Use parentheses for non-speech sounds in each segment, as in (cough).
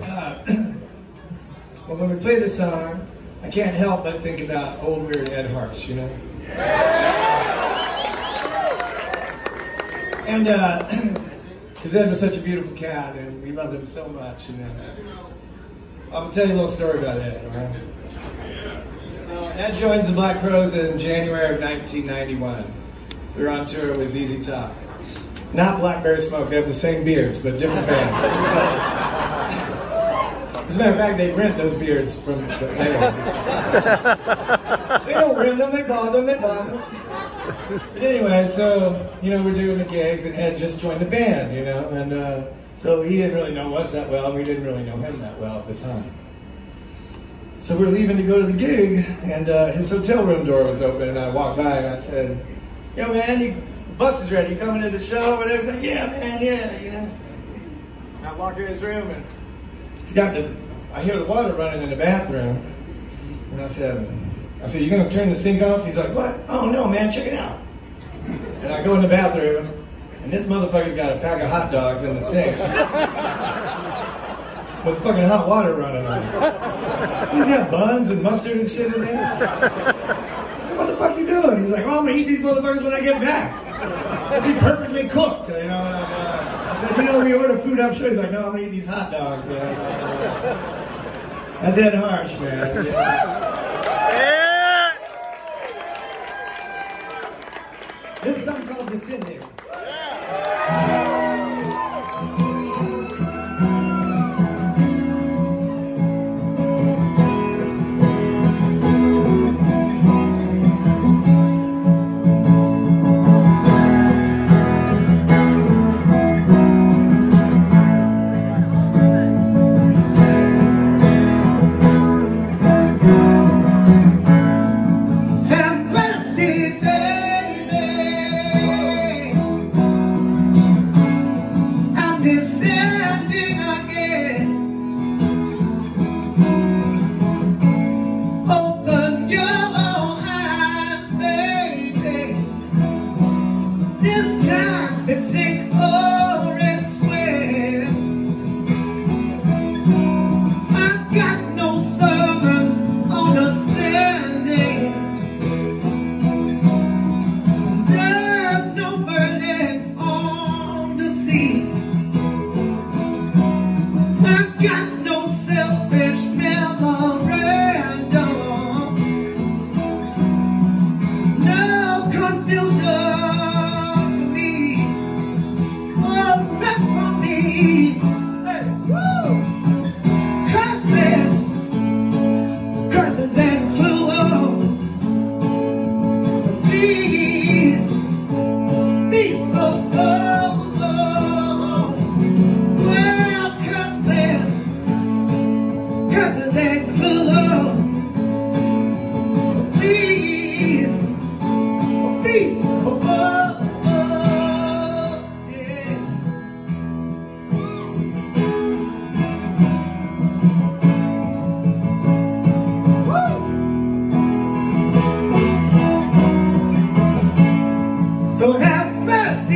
Uh, (clears throat) well, when we play this song, I can't help but think about old weird Ed Harsch, you know? And, because uh, (clears throat) Ed was such a beautiful cat, and we loved him so much, you know? I'm going to tell you a little story about Ed, all right? So, Ed joins the Black Crowes in January of 1991. We were on tour with ZZ Top. Not Blackberry Smoke, they have the same beards, but different band. (laughs) As a matter of fact, they rent those beards from the (laughs) They don't rent them, they buy them, they buy them. But anyway, so, you know, we're doing the gigs, and Ed just joined the band, you know, and uh, so he didn't really know us that well, and we didn't really know him that well at the time. So we're leaving to go to the gig, and uh, his hotel room door was open, and I walked by and I said, Yo, man, you, the bus is ready. You coming to the show? And everything. Yeah, man, yeah, you know. And I walk in his room, and he's got the, I hear the water running in the bathroom. And I said, I said, you're gonna turn the sink off? He's like, what? Oh no, man, check it out. And I go in the bathroom, and this motherfucker's got a pack of hot dogs in the sink. With fucking hot water running on it. He's got buns and mustard and shit in there. I said, what the doing? He's like, oh, I'm gonna eat these motherfuckers when I get back. They'll be perfectly cooked, you know. And, uh, I said, you know, we order food I'm sure. He's like, no, I'm gonna eat these hot dogs. You know? That's Ed Harsch, man. Yeah. This is something called Descending.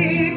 see.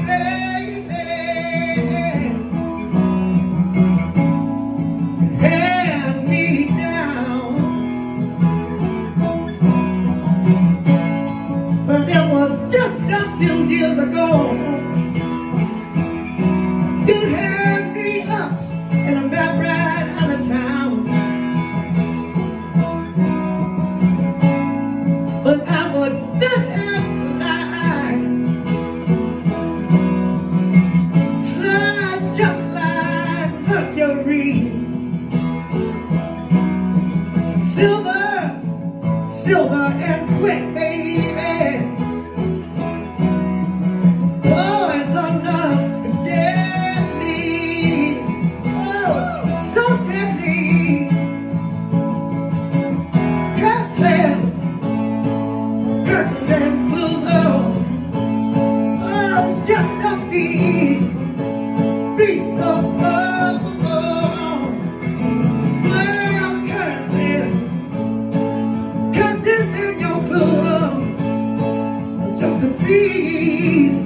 just a piece,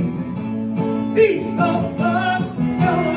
piece of.